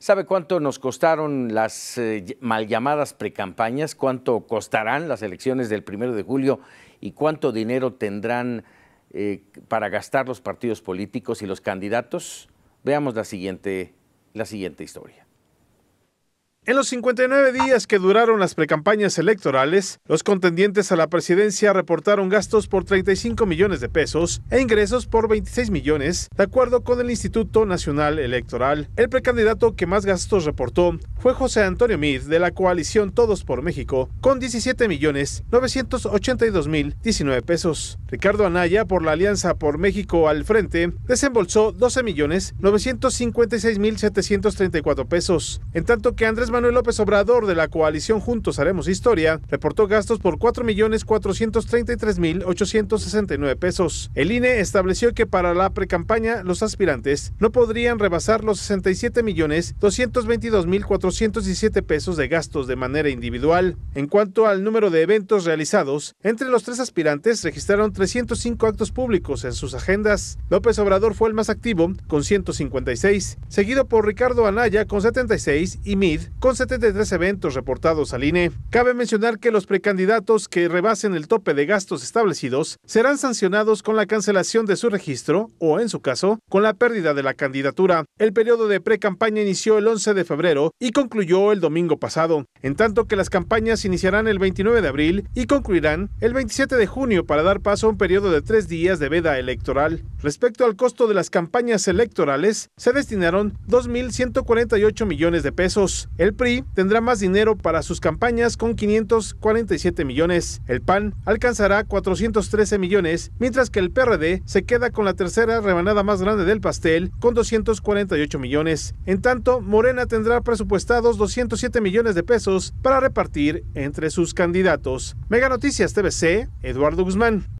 ¿Sabe cuánto nos costaron las eh, mal llamadas precampañas? ¿Cuánto costarán las elecciones del primero de julio? ¿Y cuánto dinero tendrán eh, para gastar los partidos políticos y los candidatos? Veamos la siguiente, la siguiente historia. En los 59 días que duraron las precampañas electorales, los contendientes a la presidencia reportaron gastos por 35 millones de pesos e ingresos por 26 millones, de acuerdo con el Instituto Nacional Electoral. El precandidato que más gastos reportó fue José Antonio Mid de la coalición Todos por México, con 17 millones 982 mil 19 pesos. Ricardo Anaya, por la Alianza por México al frente, desembolsó 12 millones 956 mil 734 pesos, en tanto que Andrés Manuel López Obrador de la coalición Juntos Haremos Historia reportó gastos por 4.433.869 pesos. El INE estableció que para la precampaña los aspirantes no podrían rebasar los 67.222.417 pesos de gastos de manera individual. En cuanto al número de eventos realizados, entre los tres aspirantes registraron 305 actos públicos en sus agendas. López Obrador fue el más activo con 156, seguido por Ricardo Anaya con 76 y Mid con con 73 eventos reportados al INE. Cabe mencionar que los precandidatos que rebasen el tope de gastos establecidos serán sancionados con la cancelación de su registro o, en su caso, con la pérdida de la candidatura. El periodo de pre-campaña inició el 11 de febrero y concluyó el domingo pasado, en tanto que las campañas iniciarán el 29 de abril y concluirán el 27 de junio para dar paso a un periodo de tres días de veda electoral. Respecto al costo de las campañas electorales, se destinaron 2.148 millones de pesos. El PRI tendrá más dinero para sus campañas con 547 millones. El PAN alcanzará 413 millones, mientras que el PRD se queda con la tercera rebanada más grande del pastel con 248 millones. En tanto, Morena tendrá presupuestados 207 millones de pesos para repartir entre sus candidatos. Mega Noticias TVC, Eduardo Guzmán.